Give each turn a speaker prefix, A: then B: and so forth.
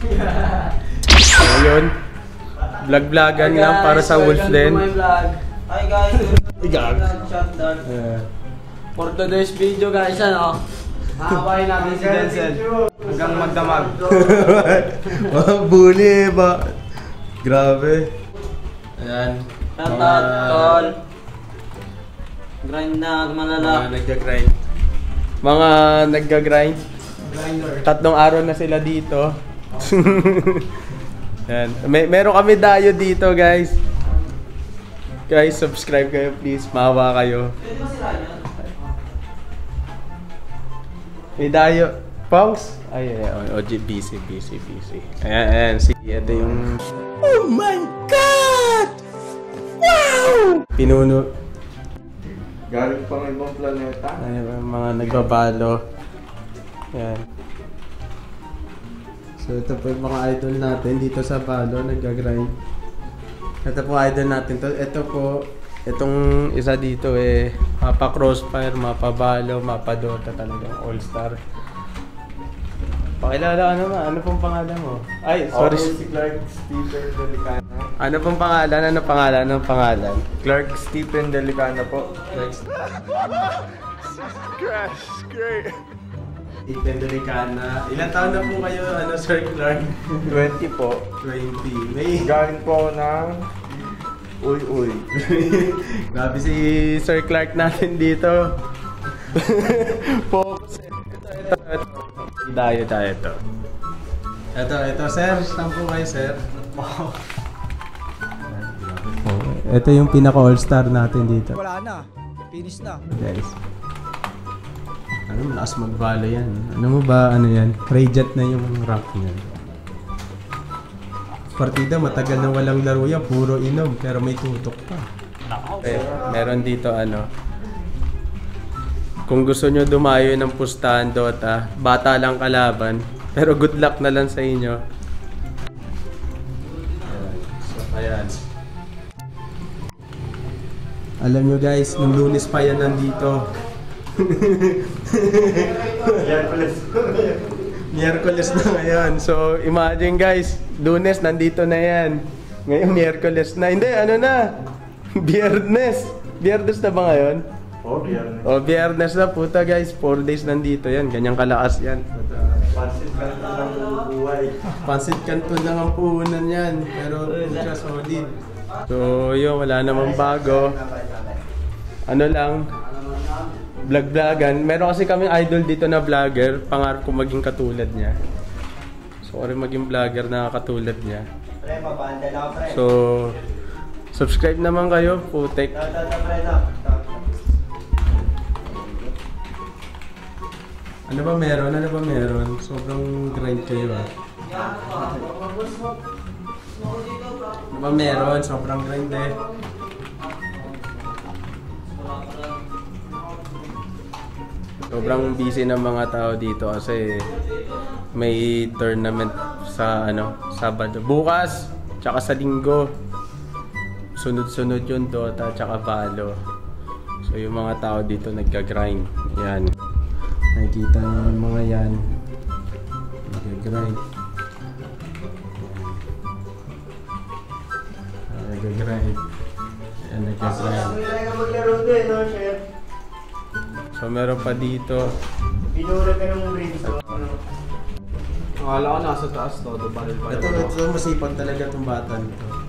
A: So yun. Vlog-vlogan lang para sa Wolf Den.
B: Hi guys!
A: Igag. Ayan.
B: For today's video guys, ano? Hahawain natin si Denzel. Hanggang magdamag.
A: Mga bully ba? Grabe. Ayan.
B: Shoutout, tol. Grind na,
A: Mga
B: malala.
A: nagga-grind. Mga nagga-grind. Tatlong araw na sila dito. Yan. May meron kami dayo dito, guys. Guys, subscribe kayo please. Mawa kayo. May dayo. Pongs? Ay, ay, ay. OG, busy, busy, busy. Ayan, ayan. Si, ito yung... Oh my God! Wow! Pinuno.
C: Galing pang ibang planeta.
A: Ay, mga nagbabalo. Yan. So ito po yung mga idol natin dito sa balo, nagga-grind. Ito po idol natin to. Ito po, itong isa dito eh, mapa crossfire, mapa balo, mapa dota talagang all-star. Pakilala ka naman, ano pong pangalan mo? Ay, sorry.
C: Ako si Clark Stephen Delicana.
A: Ano pong pangalan? Ano pangalan? Ano pangalan?
C: Clark Stephen Delicana po.
A: Ethan Delicana. Ilan taon na po kayo, ano, Sir Clark?
C: 20 po.
A: 20. May
C: Galing po ako ng Uy Uy.
A: Grabe si Sir Clark natin dito. Focus. Ito, ito, ito. Idayo tayo ito. Ito, ito, sir. Saan po kayo, sir? Oh, ito yung pinaka all-star natin dito.
D: Wala na. Finish na.
A: Guys. Ano, malakas magbalo yan. Ano mo ba, ano yan? Radiant na yung rank niyan. Partida, matagal na walang laro yan. Puro inom, pero may tutok pa. Eh, meron dito ano. Kung gusto nyo dumayo ng pustahan Dota, bata lang kalaban. Pero good luck na lang sa inyo. Ayan. So, ayan. Alam nyo guys, nung lunes pa yan nandito. Miyerkules na ngayon. So, imagine guys, lunes nandito na yan. Ngayon, Miyerkules na. Hindi, ano na? Biyernes. Biyernes na ba ngayon?
C: Oh, biyernes.
A: O, biyernes na puta guys. 4 days nandito yan. Ganyang kalakas yan.
C: Pansit ka na lang buhay.
A: Pansit kanto lang ang puhunan yan. Pero, puta, solid. So, yun, wala namang bago. Ano lang, vlog-vlogan. Meron kasi kaming idol dito na vlogger. Pangarap ko maging katulad niya. So, ko rin maging vlogger na katulad niya. So, subscribe naman kayo, putek. Ano ba meron? Ano ba meron? Sobrang grind kayo ah. Ano ba meron? Sobrang grind eh. Sobrang busy ng mga tao dito kasi may tournament sa ano, Sabado. Bukas, tsaka sa Linggo. Sunod-sunod yung Dota tsaka Valo. So yung mga tao dito nagka-grind. Yan. Nakikita yung mga yan. Nagka-grind. Nagka-grind. Yan, nagka-grind.
C: maglaro din, no, chef?
A: So meron pa dito.
C: Pinura ka ng rin ko.
B: Akala ko nasa taas to, do baril pa
A: Ito, ito masipag talaga itong bata nito.